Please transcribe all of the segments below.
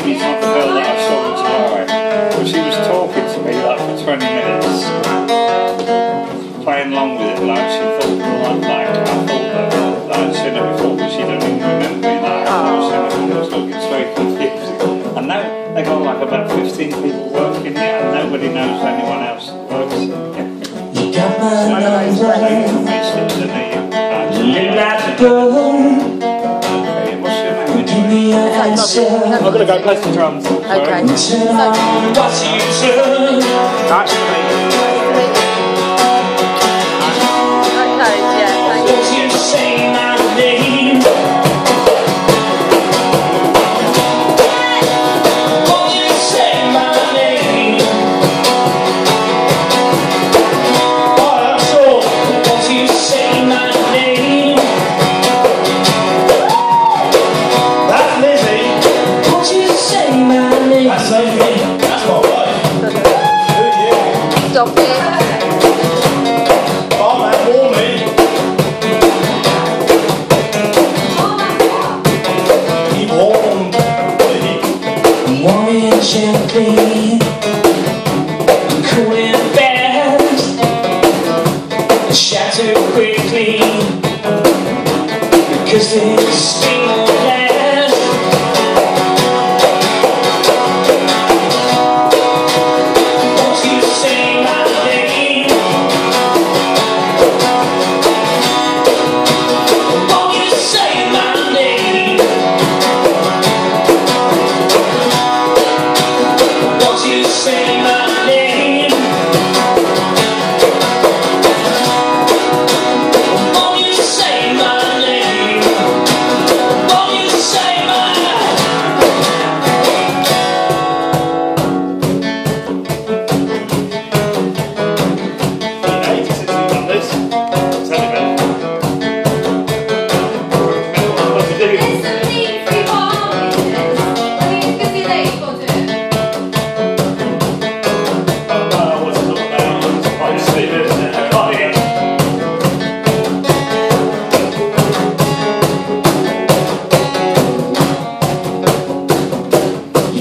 not the girl that I saw tomorrow. But she was talking to me like for 20 minutes, playing along with it like she thought, like, like I thought that I'd seen her before, but she don't even remember me like I was seen her before. Like, it's very confusing. And now they got like about 15 people working here and nobody knows anyone else that works here. You got my So I don't know if number, me. little girl. Me your answer. I'm gonna go play some drums. Okay. Turn Warm and gently, cool and fast, shatter quickly, because this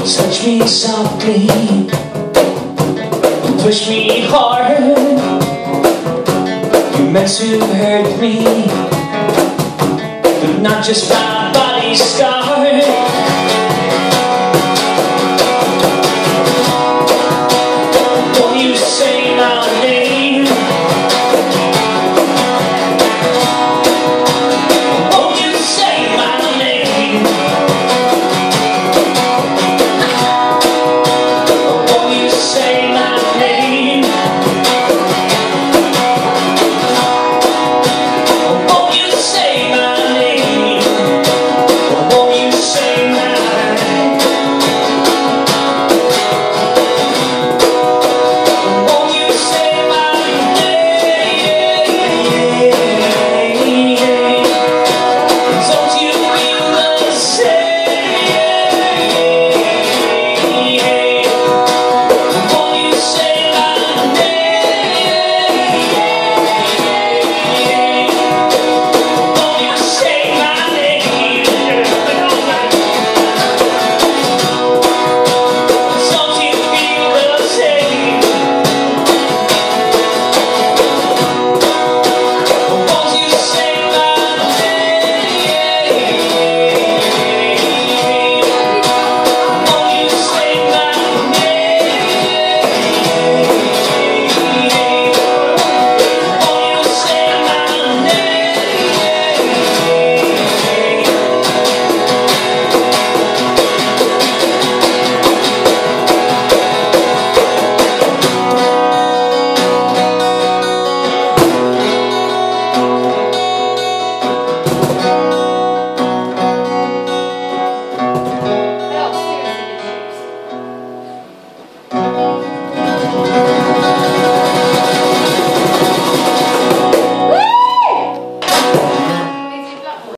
touch me softly, push me hard. You meant to hurt me, but not just my body scarred.